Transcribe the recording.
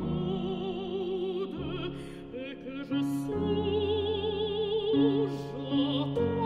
m'entende et que je songe à.